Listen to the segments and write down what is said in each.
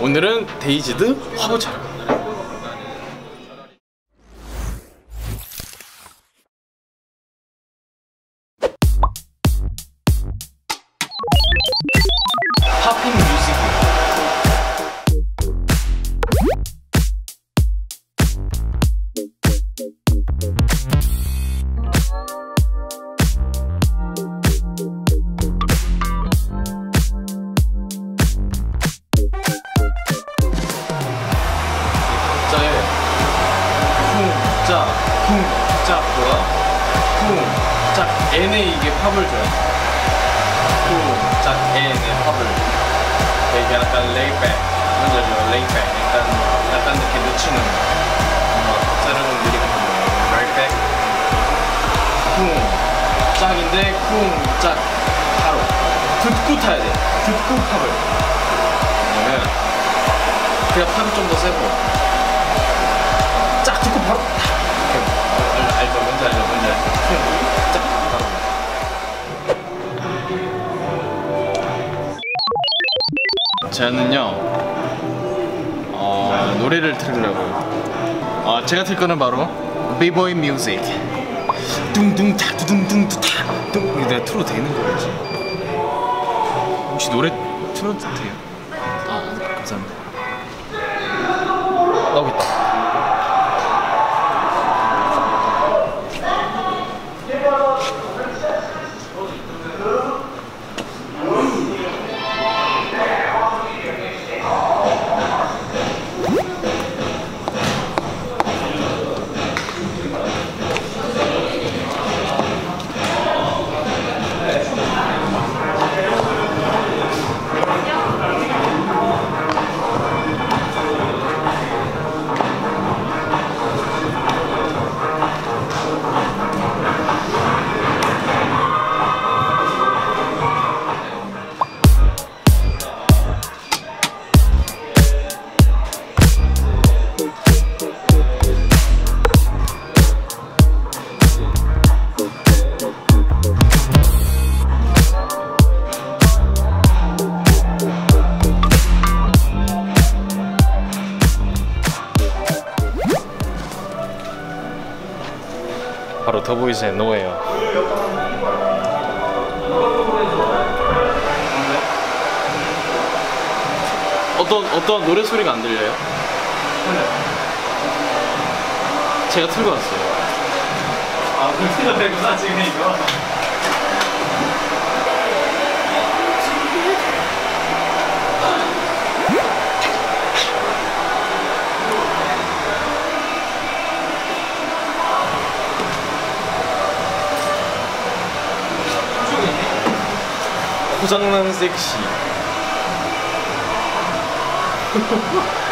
오늘은 데이지드 화보 촬영 짝 and에 이게 pop을 줘요. 쿵짝 N에 팝을. 되게 약간 lay back 알죠? lay back 약간 약간 이렇게 늦추는 뭔가 좀 느리거든요. lay back 쿵 짝인데 쿵 짝 바로. 듣고 타야 돼 듣고 pop을. 왜냐면 그냥 pop이 좀 더 세고. 쫙 듣고 바로 탁 저는요 어, 노래를 들으려고요 어, 제가 틀 거는 바로 비보이 뮤직 둥둥 타 두둥둥 타 둥. 내가 틀어도 되는 거겠지 혹시 노래 틀어도 돼요? 아 감사합니다 나오고 있다 바로 더보이즈의 노예요. 어떤 어떤 노래 소리가 안 들려요? 제가 틀고 왔어요. 아, 그럼 틀어대구나, 지금 이거. 고장난 섹시.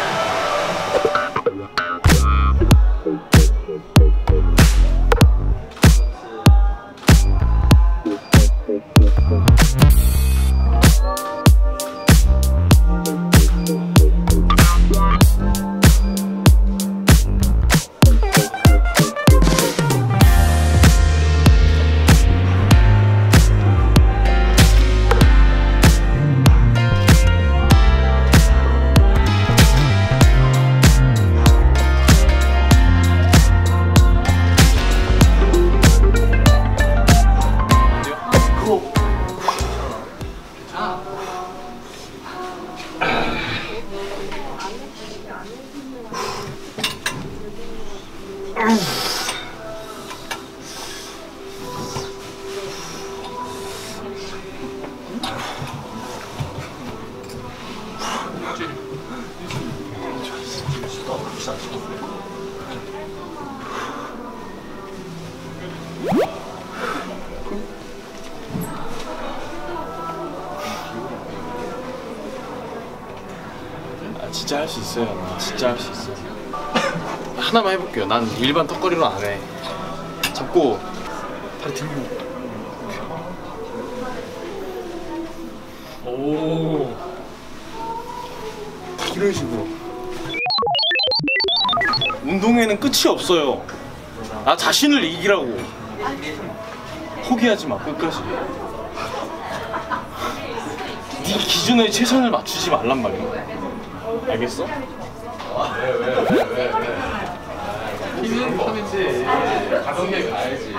진짜 할 수 있어요. 나 진짜 할 수 있어요. 하나만 해볼게요. 난 일반 턱걸이로 안 해. 잡고 다리 들고. 오. 이런 식으로. 운동에는 끝이 없어요. 나 자신을 이기라고. 포기하지 마 끝까지. 네 기준에 최선을 맞추지 말란 말이야. 알겠어? 피는 편인지 가볍게 가야지.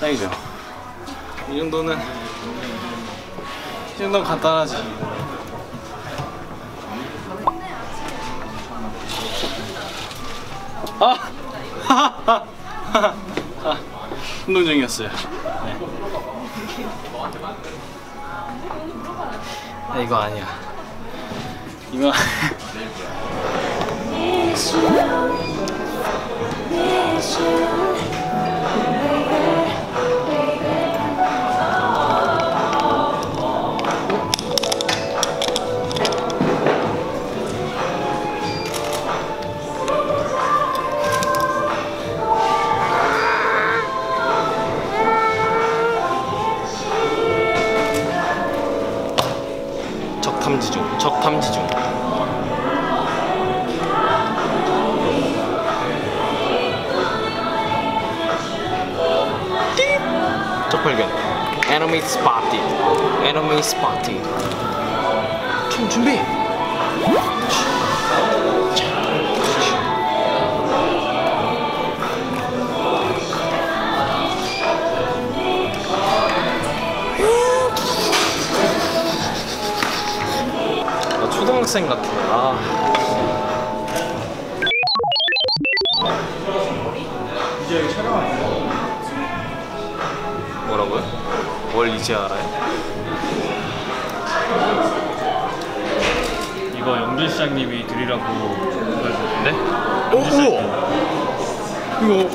짱이죠. 이 정도는 이 정도는 간단하지. 아. 운동 중이었어요. 네. 아, 이거 아니야. 이거 중. 적탐지 중. 띠! 적발견. Enemy spotted. Enemy spotted. 총 준비. 학생 같아. 아. 뭐라고요? 뭘 이제 알아요? 이거 영준 시장님이 드리라고 그러셨는데 오, 우와! 이거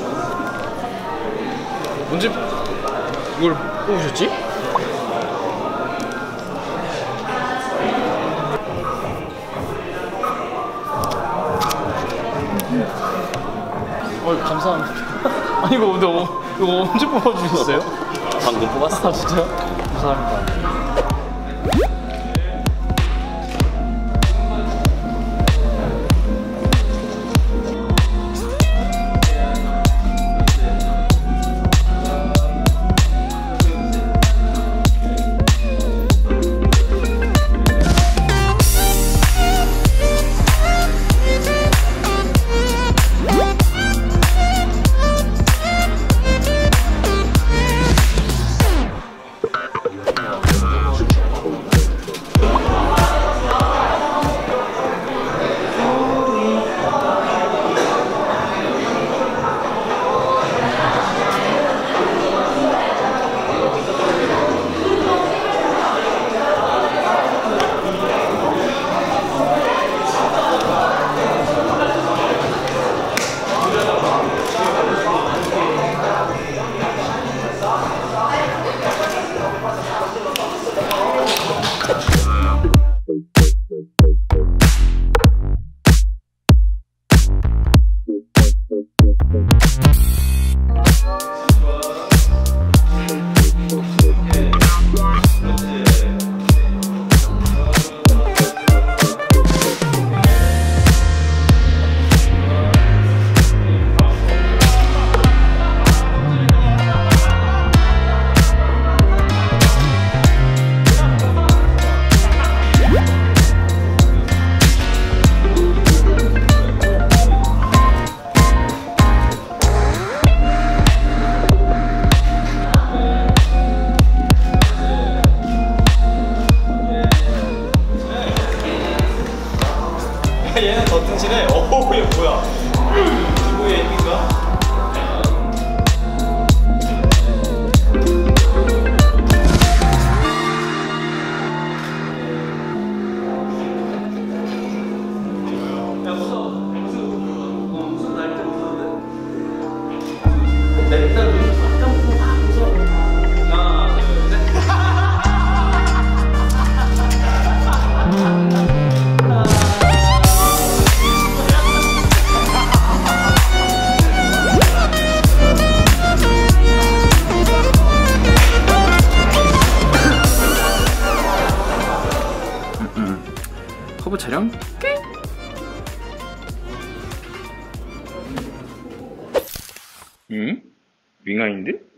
언제 이걸 뽑으셨지? 어, 감사합니다. 아니 이거 근데 어, 이거 언제 뽑아주셨어요? 방금 뽑았어. 아 진짜요? 감사합니다. 얘는 더 튼실해. 어우 얘 뭐야? 누구의? 커브 촬 안녕 응? 윙아인데?